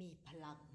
มีพลังเ